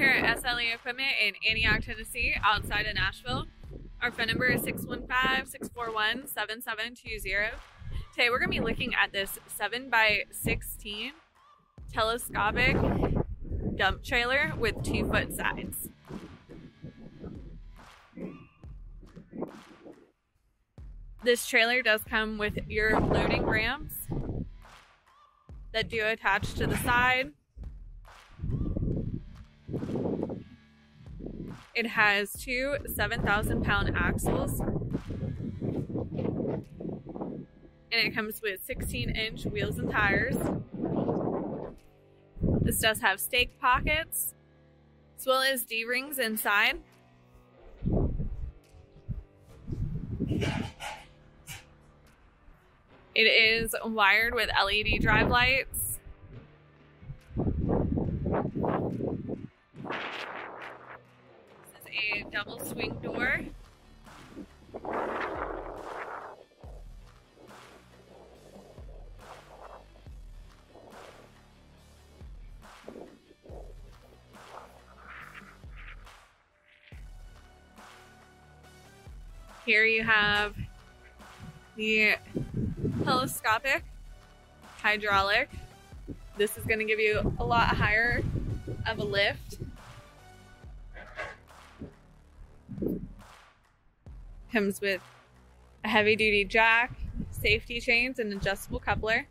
here at SLE Equipment in Antioch, Tennessee, outside of Nashville. Our phone number is 615-641-7720. Today we're going to be looking at this 7x16 telescopic dump trailer with two foot sides. This trailer does come with your loading ramps that do attach to the side. It has two 7,000 pound axles. And it comes with 16 inch wheels and tires. This does have stake pockets, as well as D-rings inside. It is wired with LED drive lights. Double swing door. Here you have the telescopic hydraulic. This is going to give you a lot higher of a lift. Comes with a heavy duty jack, safety chains, and adjustable coupler.